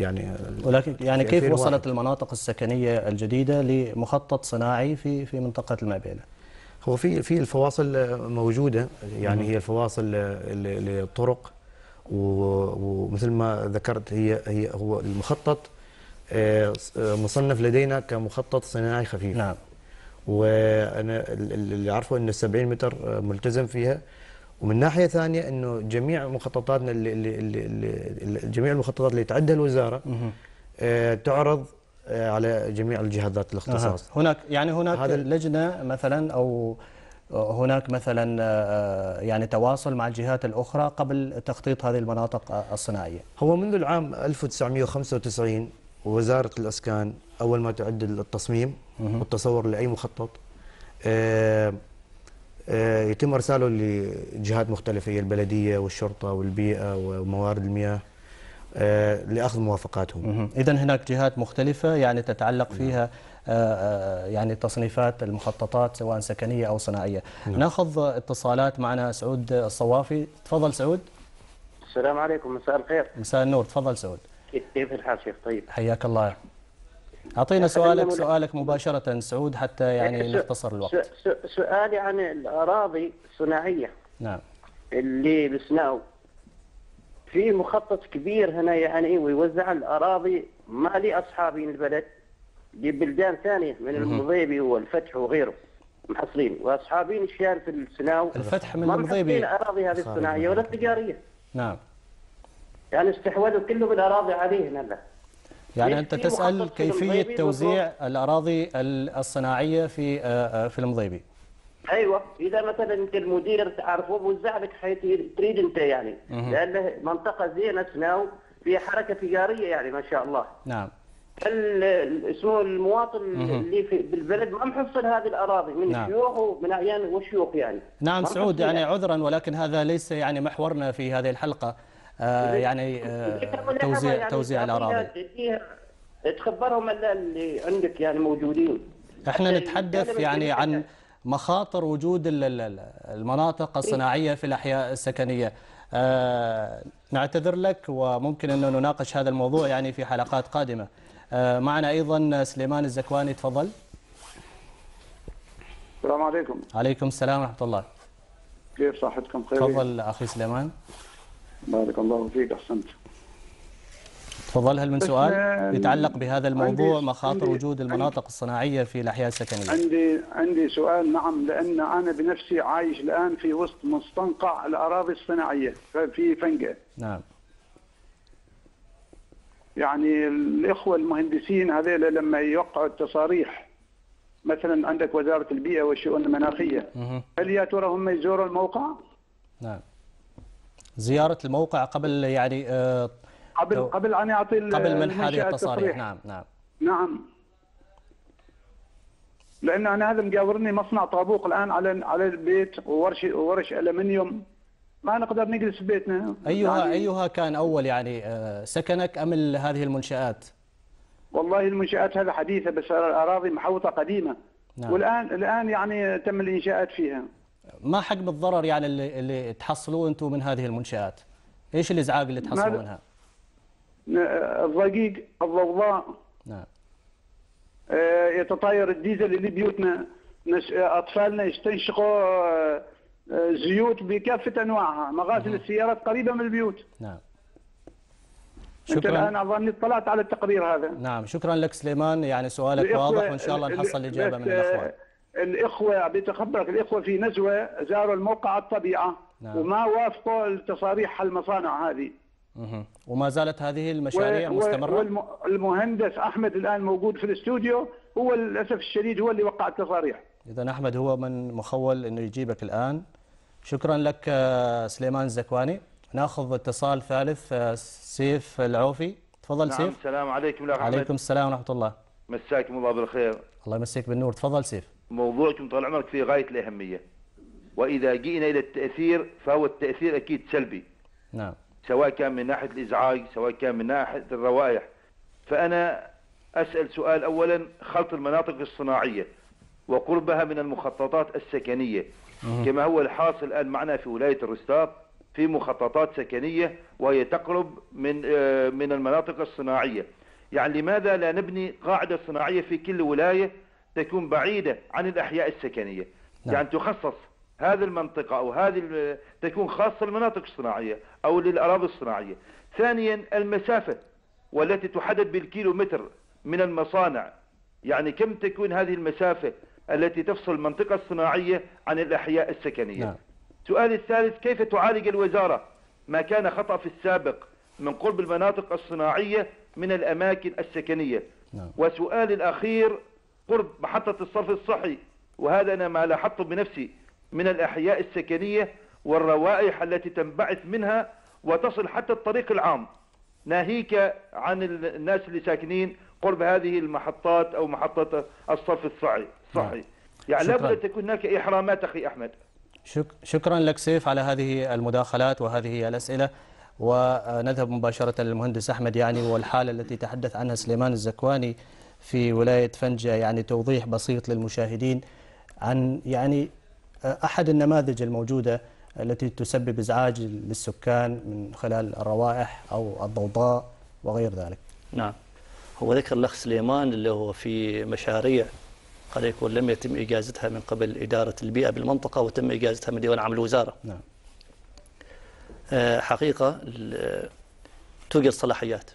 يعني ولكن يعني كيف 2001. وصلت المناطق السكنية الجديدة لمخطط صناعي في في منطقة المعبيلة؟ هو في في الفواصل موجودة يعني هي الفواصل للطرق ومثل ما ذكرت هي هي هو المخطط مصنف لدينا كمخطط صناعي خفيف. نعم. وأنا ال- ال- اللي اعرفه ان ال 70 متر آه، ملتزم فيها. ومن ناحية ثانية إنه جميع مخططاتنا اللي, اللي, اللي, جميع المخططات اللي تعدها الوزارة. آه، تعرض آه، على جميع الجهات ذات الاختصاص. أها. هناك يعني هناك هذا لجنة مثلا أو هناك مثلا آه، يعني تواصل مع الجهات الأخرى قبل تخطيط هذه المناطق آه، الصناعية. هو منذ العام 1995 وزارة الأسكان أول ما تعد التصميم. والتصور لأي مخطط آه، آه، يتم إرساله لجهات مختلفة هي البلدية والشرطة والبيئة وموارد المياه آه، لأخذ موافقاتهم. إذا هناك جهات مختلفة يعني تتعلق فيها آه، آه، يعني تصنيفات المخططات سواء سكنية أو صناعية. نأخذ اتصالات معنا سعود الصوافي. تفضل سعود. السلام عليكم. مساء الخير. مساء النور. تفضل سعود. كيف الحال شيخ طيب. حياك الله. أعطينا سؤالك سؤالك مباشرة سعود حتى يعني نختصر الوقت. سؤالي عن الأراضي الصناعية. نعم. اللي بسناو في مخطط كبير هنا يعني ويوزع الأراضي ما لأصحابين البلد لبلدان ثانية من المضيبي والفتح وغيره محصلين وأصحابين الشارع في السناو الفتح من المضيبي. الأراضي هذه الصناعية ولا التجارية. نعم. يعني استحوذوا كله بالأراضي عليه هذا يعني في كيفية المضيبي توزيع الأراضي ال- الصناعية في آه، آه، في المضيبي؟ أيوه. إذا مثلا أنت المدير تعرفه بوزع لك حيث تريد أنت يعني. لأنه منطقة زينه سناو فيها حركة تجارية يعني ما شاء الله. نعم. اسمه المواطن اللي في بالبلد ما محصل هذه الأراضي. من نعم. شيوخ ومن أعيان وشيوخ يعني. نعم سعود محصلها. يعني عذرا ولكن هذا ليس يعني محورنا في هذه الحلقة. آه، يعني آه، يعني توزيع توزيع الأراضي. تعطيها- تخبرهم ال- اللي عندك يعني موجودين. إحنا نتحدث يعني عن مخاطر وجود ال- ال- ال- المناطق الصناعية في الأحياء السكنية. آه، نعتذر لك وممكن أنه نناقش هذا الموضوع يعني في حلقات قادمة. آه، معنا أيضا سليمان الزكواني تفضل. السلام عليكم. عليكم السلام ورحمة الله. كيف صحتكم؟ خير؟ تفضل أخي سليمان. بارك الله فيك أحسنت. تفضل هل من سؤال يتعلق بهذا الموضوع مخاطر وجود المناطق الصناعية في الأحياء السكنية؟ عندي عندي سؤال نعم لأن أنا بنفسي عايش الآن في وسط مستنقع الأراضي الصناعية في فنقه نعم. يعني الإخوة المهندسين هذول لما يوقعوا التصاريح مثلا عندك وزارة البيئة والشؤون المناخية مهم. هل يا ترى هم يزوروا الموقع؟ نعم. زيارة الموقع قبل يعني آه، قبل قبل أن يعطي قبل منح هذه التصاريح. نعم نعم. نعم. لأن أنا هذا مجاورني مصنع طابوق الآن على على البيت وورش ورش الومنيوم ما نقدر نجلس في بيتنا. أيها يعني أيها كان أول يعني آه، سكنك أم هذه المنشآت؟ والله المنشآت هذه حديثة بس الاراضي محوطة قديمة. نعم. والان الآن يعني تم الإنشاءات فيها. ما حجم الضرر يعني اللي, اللي تحصلوه أنتم من هذه المنشآت؟ إيش الإزعاج اللي تحصلوا؟ منها؟ الضجيج الضوضاء نعم. آه، يتطاير الديزل اللي بيوتنا. نش- أطفالنا يستنشقوا آه، آه، زيوت بكافة أنواعها. مغاسل السيارات قريبة من البيوت. نعم. أنت الآن شكرا. اظني اطلعت على التقرير هذا. نعم. شكرا لك سليمان. يعني سؤالك واضح وإن شاء الله ال- نحصل ال- إجابة بس، من الأخوان. آه، الإخوة بتخبرك الإخوة في نزوة زاروا الموقع الطبيعة نعم. وما وافقوا التصاريح المصانع هذه. وما زالت هذه المشاريع مستمرة؟ والمهندس أحمد الآن موجود في الاستوديو هو للأسف الشديد هو اللي وقع التصاريح. إذا أحمد هو من مخول أنه يجيبك الآن. شكرا لك آه، سليمان الزكواني. نأخذ اتصال ثالث آه، سيف العوفي. تفضل نعم سيف. السلام عليكم الاخ عليكم احمد السلام ورحمة الله. مساكم الله بالخير. الله يمسيك بالنور. تفضل سيف. موضوعكم طال عمرك في غاية الأهمية. وإذا جئنا إلى التأثير فهو التأثير أكيد سلبي. نعم. سواء كان من ناحية الإزعاج سواء كان من ناحية الروائح. فأنا أسأل سؤال اولا خلط المناطق الصناعية وقربها من المخططات السكنية. كما هو الحاصل الآن معنا في ولاية الرستاق في مخططات سكنية وهي تقرب من آه، من المناطق الصناعية. يعني لماذا لا نبني قاعدة صناعية في كل ولاية تكون بعيدة عن الأحياء السكنية نعم. يعني تخصص هذه المنطقة أو هذه تكون خاصة للمناطق الصناعية أو للأراضي الصناعية ثانيا المسافة والتي تحدد بالكيلو متر من المصانع يعني كم تكون هذه المسافة التي تفصل المنطقة الصناعية عن الأحياء السكنية نعم. السؤال الثالث كيف تعالج الوزارة ما كان خطأ في السابق من قرب المناطق الصناعية من الأماكن السكنية نعم. وسؤال الأخير قرب محطة الصرف الصحي. وهذا أنا ما لاحظته بنفسي من الأحياء السكنية والروائح التي تنبعث منها وتصل حتى الطريق العام. ناهيك عن ال- الناس اللي ساكنين قرب هذه المحطات أو محطة الصرف الصحي. صحي. نعم. يعني. لابد أن تكون هناك إحرامات أخي أحمد. شك شكرا لك سيف على هذه المداخلات وهذه الأسئلة. ونذهب مباشرة للمهندس أحمد يعني والحالة التي تحدث عنها سليمان الزكواني. في ولاية فنجة يعني توضيح بسيط للمشاهدين عن يعني أحد النماذج الموجودة التي تسبب إزعاج للسكان من خلال الروائح أو الضوضاء وغير ذلك. نعم. هو ذكر الأخ سليمان اللي هو في مشاريع قد يكون لم يتم إجازتها من قبل إدارة البيئة بالمنطقة وتم إجازتها من ديوان عام الوزارة. نعم. آه، حقيقة توجد صلاحيات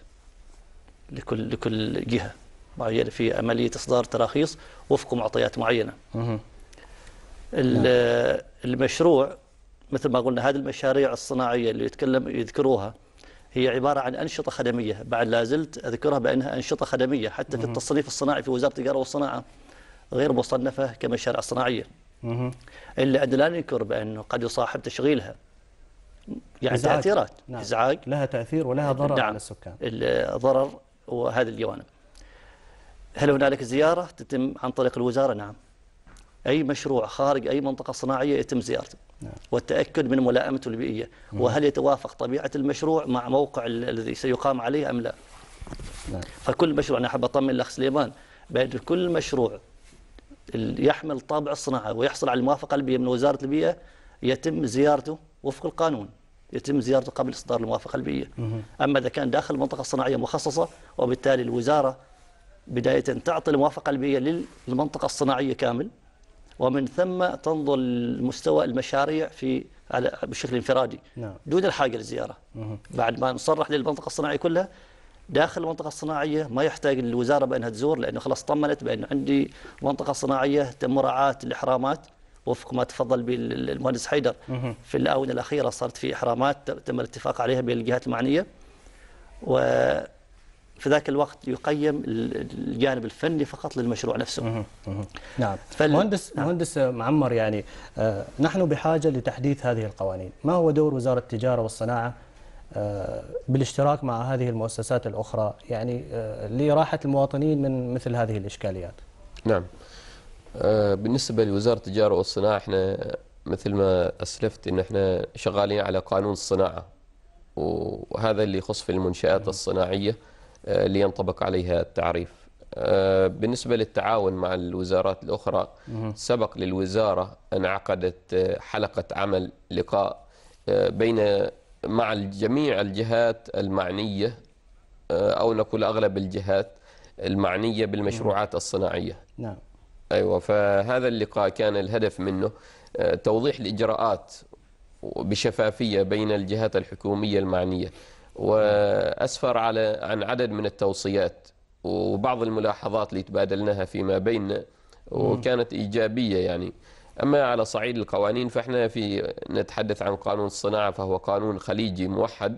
لكل لكل جهة. معينة في عملية إصدار تراخيص وفق معطيات معينة. المشروع مثل ما قلنا هذه المشاريع الصناعية اللي يتكلم يذكروها هي عبارة عن أنشطة خدمية. بعد لا زلت أذكرها بأنها أنشطة خدمية حتى في التصنيف الصناعي في وزارة التجارة والصناعة غير مصنفة كمشاريع صناعية. إلا أن لا ننكر بأنه قد يصاحب تشغيلها. يعني إزعاج. تأثيرات. نعم. إزعاج. لها تأثير ولها ضرر نعم. على السكان. الضرر وهذه الجوانب. هل هنالك زيارة تتم عن طريق الوزارة؟ نعم. أي مشروع خارج أي منطقة صناعية يتم زيارته. نعم. والتأكد من ملائمته البيئية. وهل يتوافق طبيعة المشروع مع موقع ال- الذي سيقام عليه أم لا؟ نعم. فكل مشروع أنا أحب أطمن الأخ سليمان بأن كل مشروع يحمل طابع الصناعة ويحصل على الموافقة البيئية من وزارة البيئة يتم زيارته وفق القانون. يتم زيارته قبل إصدار الموافقة البيئية. أما إذا كان داخل منطقة صناعية مخصصة وبالتالي الوزارة بداية تعطي الموافقة البيئية للمنطقة الصناعية كامل ومن ثم تنظر لمستوى المشاريع في على بشكل انفرادي. نعم. دون الحاجة للزيارة. بعد ما نصرح للمنطقة الصناعية كلها داخل المنطقة الصناعية ما يحتاج للوزارة بأنها تزور لأنه خلاص طمنت بأنه عندي منطقة صناعية تم مراعاة الإحرامات. وفق ما تفضل به المهندس حيدر في الآونة الأخيرة صارت في إحرامات تم الاتفاق عليها بين الجهات المعنية. وفي ذاك الوقت يقيم الجانب الفني فقط للمشروع نفسه. نعم. فال- مهندس نعم. مهندس معمر يعني آه، نحن بحاجة لتحديث هذه القوانين. ما هو دور وزارة التجارة والصناعة آه، بالاشتراك مع هذه المؤسسات الأخرى؟ يعني آه، لراحة المواطنين من مثل هذه الإشكاليات. نعم. آه، بالنسبة لوزارة التجارة والصناعة إحنا مثل ما أسلفت إن إحنا شغالين على قانون الصناعة وهذا اللي يخص في المنشآت الصناعية. آه، اللي ينطبق عليها التعريف. آه، بالنسبة للتعاون مع الوزارات الأخرى سبق للوزارة أن عقدت آه، حلقة عمل لقاء بين مع جميع الجهات المعنية أو نقول أغلب الجهات المعنية بالمشروعات الصناعية. نعم. أيوة فهذا اللقاء كان الهدف منه توضيح الإجراءات بشفافية بين الجهات الحكومية المعنية. وأسفر على عن عدد من التوصيات وبعض الملاحظات اللي تبادلناها فيما بيننا وكانت إيجابية يعني. أما على صعيد القوانين فإحنا في نتحدث عن قانون الصناعة فهو قانون خليجي موحد.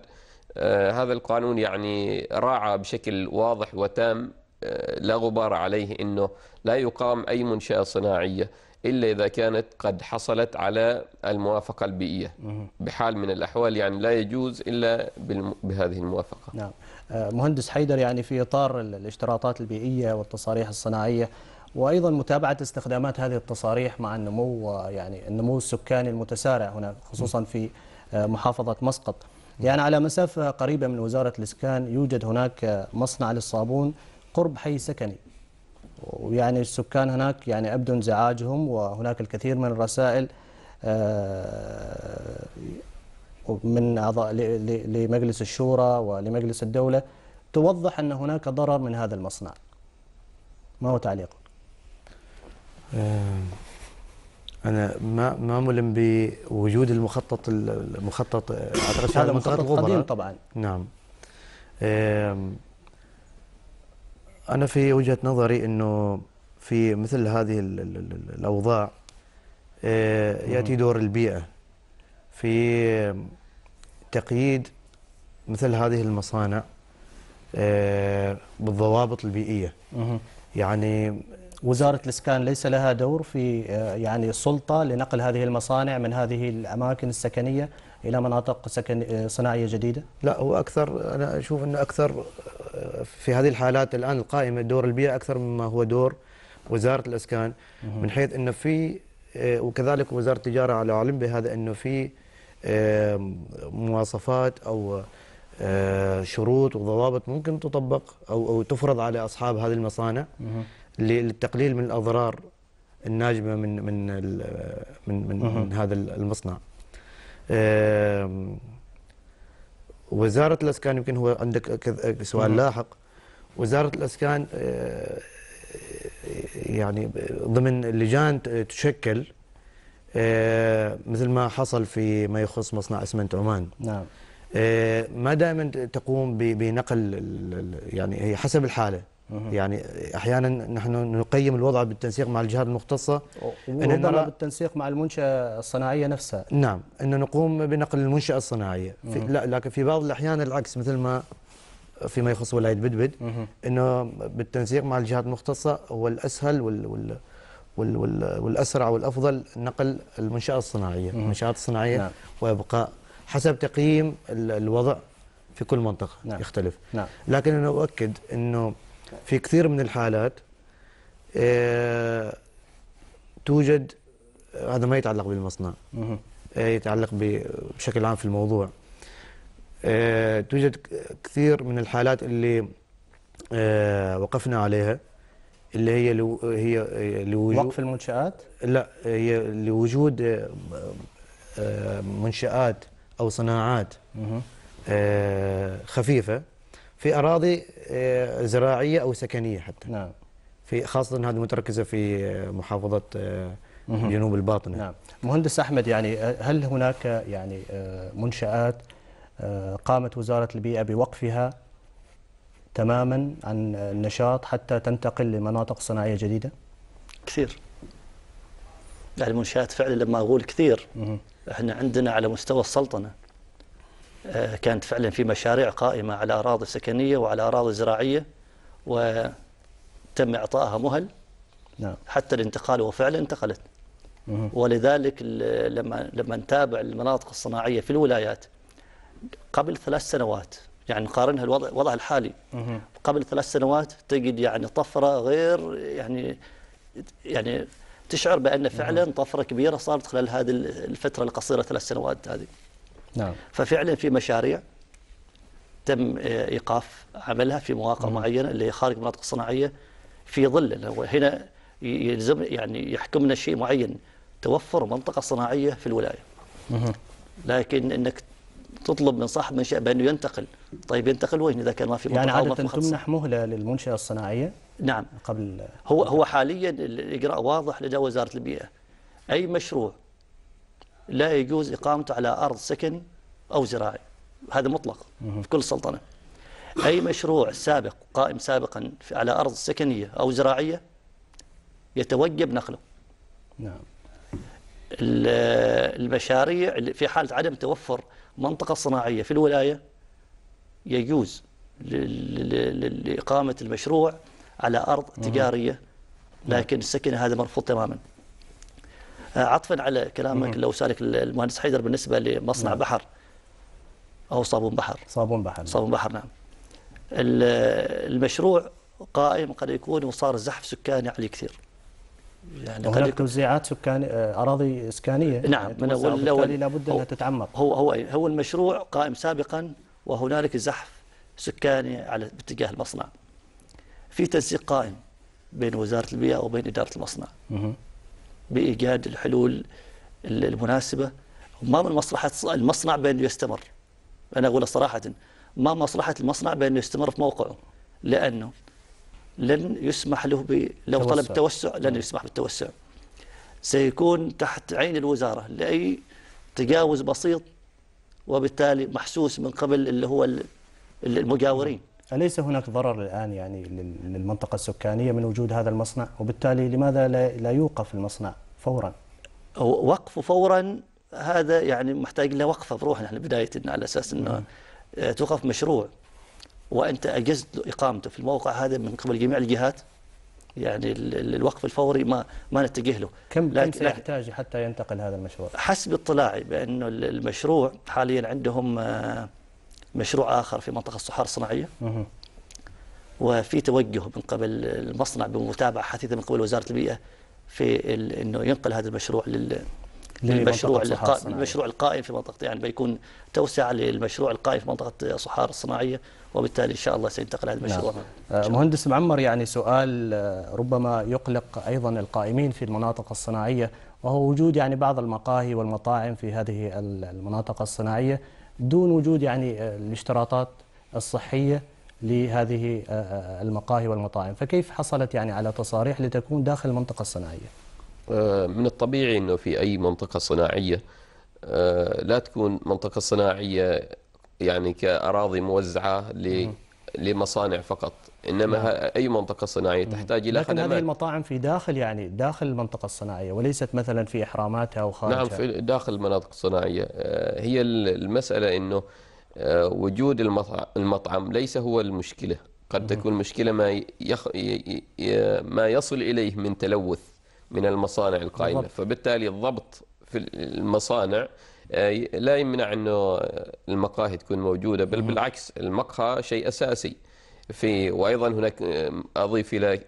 آه، هذا القانون يعني راعى بشكل واضح وتام آه، لا غبار عليه إنه لا يقام أي منشأة صناعية. إلا إذا كانت قد حصلت على الموافقة البيئية. بحال من الأحوال يعني لا يجوز إلا بالم- بهذه الموافقة. نعم. آه، مهندس حيدر يعني في إطار ال- الاشتراطات البيئية والتصاريح الصناعية وأيضا متابعة استخدامات هذه التصاريح مع النمو يعني النمو السكاني المتسارع هنا خصوصا في آه، محافظة مسقط. يعني على مسافة قريبة من وزارة الإسكان يوجد هناك مصنع للصابون قرب حي سكني. ويعني السكان هناك يعني أبدوا انزعاجهم وهناك الكثير من الرسائل آه، من أعضاء لمجلس الشورى ولمجلس الدولة توضح أن هناك ضرر من هذا المصنع. ما هو تعليقك؟ آه، أنا ما ما ملم بوجود المخطط المخطط أعتقد هذا مخطط قديم طبعا. نعم. أنا في وجهة نظري أنه في مثل هذه ال- ال- ال- الأوضاع آه، يأتي دور البيئة. في تقييد مثل هذه المصانع آه، بالضوابط البيئية. يعني وزارة الإسكان ليس لها دور في آه، يعني السلطة لنقل هذه المصانع من هذه الأماكن السكنية إلى مناطق سكن آه، صناعية جديدة لا هو أكثر أنا أشوف إنه أكثر في هذه الحالات الآن القائمة دور البيئة أكثر مما هو دور وزارة الأسكان من حيث إنه في وكذلك وزارة التجارة على علم بهذا إنه في آه، مواصفات أو آه، شروط وضوابط ممكن تطبق أو أو تفرض على أصحاب هذه المصانع للتقليل من الأضرار الناجمة من من من. من هذا المصنع. وزارة الأسكان يمكن هو عندك سؤال. لاحق وزارة الأسكان آه، يعني ضمن لجان تشكل آه، مثل ما حصل في ما يخص مصنع اسمنت عمان نعم آه، ما دائما تقوم بنقل يعني هي حسب الحالة. يعني أحيانا نحن نقيم الوضع بالتنسيق مع الجهات المختصة نرى- بالتنسيق مع المنشأة الصناعية نفسها نعم إن نقوم بنقل المنشأة الصناعية في. لا لكن في بعض الأحيان العكس مثل ما فيما يخص ولاية بدبد. إنه بالتنسيق مع الجهات المختصة هو الاسهل وال وال وال وال والأسرع والأفضل نقل المنشأة الصناعية،. المنشآت الصناعية نعم. وابقاء حسب تقييم ال- الوضع في كل منطقة نعم. يختلف. نعم لكن أنا أؤكد إنه في كثير من الحالات آه، توجد هذا ما يتعلق بالمصنع. آه، يتعلق بشكل عام في الموضوع. آه، توجد كثير من الحالات اللي وقفنا عليها اللي هي لو هي لوجود وقف المنشآت؟ لا هي لوجود منشآت أو صناعات خفيفة. في أراضي آه، زراعية أو سكنية حتى نعم في خاصة هذه متركزة في آه، محافظة آه،. جنوب الباطنة نعم مهندس أحمد يعني هل هناك يعني منشآت قامت وزارة البيئة بوقفها تماما عن النشاط حتى تنتقل لمناطق صناعية جديدة؟ كثير يعني منشآت فعلا لما أقول كثير. إحنا عندنا على مستوى السلطنة كانت فعلا في مشاريع قائمة على أراضي سكنية وعلى أراضي زراعية وتم إعطائها مهل. نعم. حتى الانتقال وفعلا انتقلت. ولذلك لما لما نتابع المناطق الصناعية في الولايات قبل ثلاث سنوات يعني نقارنها الوضع الوضع الحالي. قبل ثلاث سنوات تجد يعني طفرة غير يعني يعني تشعر بأن فعلا طفرة كبيرة صارت خلال هذه الفترة القصيرة ثلاث سنوات هذه. نعم. ففعلا في مشاريع تم إيقاف عملها في مواقع معينة اللي هي خارج المناطق الصناعيه في ظل هنا يلزم يعني يحكمنا شيء معين توفر منطقة صناعية في الولاية. مهم. لكن إنك تطلب من صاحب منشأ بأنه ينتقل. طيب ينتقل وين إذا كان ما في منطقة يعني عادة؟ تمنح مهلة للمنشأة الصناعية؟ نعم. قبل هو هو حاليا الإجراء واضح لدى وزارة البيئة. أي مشروع لا يجوز إقامته على أرض سكني أو زراعي. هذا مطلق في كل سلطنة. أي مشروع سابق قائم سابقا على أرض سكنية أو زراعية يتوجب نقله. نعم. ال- المشاريع في حالة عدم توفر منطقة صناعية في الولاية يجوز ل- ل- ل- لإقامة المشروع على أرض تجارية لكن السكن هذا مرفوض تماما. عطفا على كلامك لو سألك المهندس حيدر بالنسبة لمصنع نعم. بحر أو صابون بحر. صابون بحر صابون بحر نعم. ال- المشروع قائم قد يكون وصار زحف سكاني عليه كثير. يعني يكون توزيعات سكاني أراضي إسكانية نعم، من وبالتالي أول- لابد أنها تتعمق. هو هو هو المشروع قائم سابقا وهنالك زحف سكاني على باتجاه المصنع. في تنسيق قائم بين وزارة البيئة وبين إدارة المصنع. مهم. بإيجاد الحلول ال- المناسبة ما من مصلحة المصنع بأنه يستمر أنا أقول صراحة ما مصلحة المصنع بأنه يستمر في موقعه لأنه لن يسمح له ب... لو توسع. طلب التوسع لن يسمح بالتوسع سيكون تحت عين الوزارة لأي تجاوز بسيط وبالتالي محسوس من قبل اللي هو ال- المجاورين أليس هناك ضرر الآن يعني لل- للمنطقة السكانية من وجود هذا المصنع؟ وبالتالي لماذا لا يوقف المصنع فورا؟ وقفه فورا هذا يعني محتاج له وقفه بروحنا إحنا بدايه على أساس إنه آه، توقف مشروع. وأنت أجزت له إقامته في الموقع هذا من قبل جميع الجهات. يعني ال- ال- الوقف الفوري ما ما نتجه له. كم كم سيحتاج حتى ينتقل هذا المشروع؟ حسب اطلاعي بأنه ال- المشروع حاليا عندهم آه، مشروع آخر في منطقة الصحارى الصناعية مهم. وفي توجه من قبل المصنع بمتابعة حثيثة من قبل وزارة البيئة في إنه ينقل هذا المشروع لل المشروع الصناعية. المشروع القائم في منطقة يعني بيكون توسعة للمشروع القائم في منطقة صحار الصناعية وبالتالي إن شاء الله سينتقل هذا المشروع آه، مهندس معمر يعني سؤال آه، ربما يقلق أيضا القائمين في المناطق الصناعية وهو وجود يعني بعض المقاهي والمطاعم في هذه ال- المناطق الصناعية دون وجود يعني آه، الاشتراطات الصحية لهذه آه، آه، المقاهي والمطاعم. فكيف حصلت يعني على تصاريح لتكون داخل المنطقة الصناعية؟ من الطبيعي إنه في أي منطقة صناعية آه، لا تكون منطقة صناعية يعني كأراضي موزعة ل- لمصانع فقط. إنما نعم. أي منطقة صناعية تحتاج إلى لكن هذه خدمات المطاعم في داخل يعني داخل المنطقة الصناعية وليست مثلا في إحراماتها أو خارجها. نعم في داخل المناطق الصناعية. آه، هي ال- المسألة إنه آه، وجود المطع- المطعم ليس هو المشكلة. قد تكون مشكلة ما يخ... ما يصل إليه من تلوث من المصانع القائمة. بالضبط. فبالتالي الضبط في المصانع آه، لا يمنع إنه المقاهي تكون موجودة بل بالعكس المقهى شيء أساسي. في وأيضا هناك أضيف إلى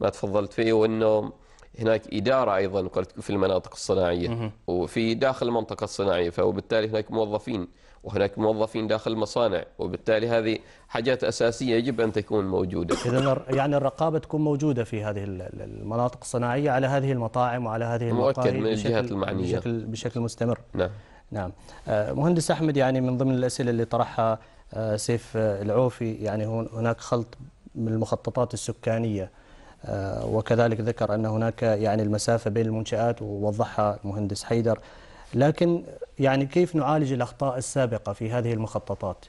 ما تفضلت فيه وإنه هناك إدارة أيضا قلت في المناطق الصناعية وفي داخل المنطقة الصناعية فوبالتالي هناك موظفين وهناك موظفين داخل المصانع وبالتالي هذه حاجات أساسية يجب أن تكون موجودة. إذا يعني الرقابة تكون موجودة في هذه ال- ال- المناطق الصناعية على هذه المطاعم وعلى هذه مؤكد المقاهي من الجهات بشكل- المعنية. بشكل بشكل مستمر. نعم. نعم. آه، مهندس أحمد يعني من ضمن الأسئلة اللي طرحها سيف آه، العوفي يعني هناك خلط من المخططات السكانية. آه، وكذلك ذكر أن هناك يعني المسافة بين المنشآت ووضحها المهندس حيدر. لكن يعني كيف نعالج الأخطاء السابقة في هذه المخططات؟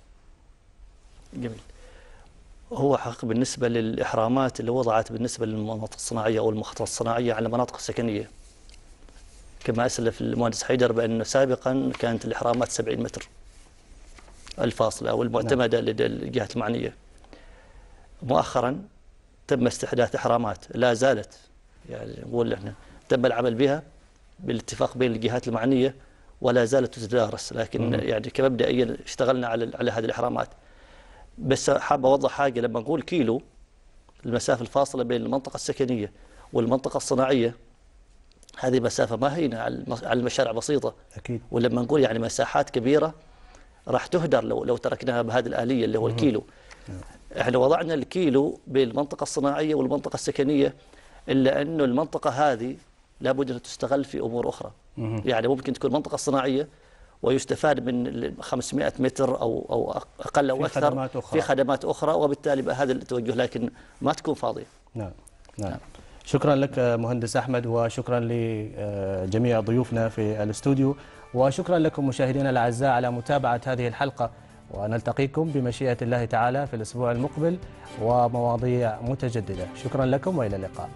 جميل. هو حق بالنسبة للإحرامات اللي وضعت بالنسبة للمناطق الصناعية أو المخططات الصناعية على المناطق السكنية. كما أسلف المهندس حيدر بأن سابقا كانت الإحرامات 70 متر. الفاصلة أو المعتمدة لدى الجهات المعنية. مؤخرا تم استحداث إحرامات لا زالت. يعني نقول إحنا تم العمل بها بالاتفاق بين الجهات المعنية ولا زالت تتدارس. لكن مم. يعني كمبدئيا اشتغلنا على على هذه الإحرامات. بس حاب أوضح حاجة لما نقول كيلو المسافة الفاصلة بين المنطقة السكنية والمنطقة الصناعية هذه مسافة ما هينة على الم- على المشاريع بسيطة. أكيد. ولما نقول يعني مساحات كبيرة راح تهدر لو لو تركناها بهذه الآلية اللي هو الكيلو. إحنا وضعنا الكيلو بين المنطقة الصناعية والمنطقة السكنية إلا أنه المنطقة هذه لابد ان تستغل في أمور أخرى. مهم. يعني ممكن تكون منطقة صناعية ويستفاد من ال 500 متر أو أو أقل أو في أكثر خدمات أخرى. في خدمات أخرى وبالتالي هذا التوجه لكن ما تكون فاضية. نعم. نعم. شكرا لك مهندس أحمد وشكرا لجميع ضيوفنا في الأستوديو. وشكرا لكم مشاهدينا الأعزاء على متابعة هذه الحلقة ونلتقيكم بمشيئة الله تعالى في الأسبوع المقبل ومواضيع متجددة. شكرا لكم وإلى اللقاء.